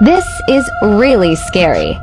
This is really scary.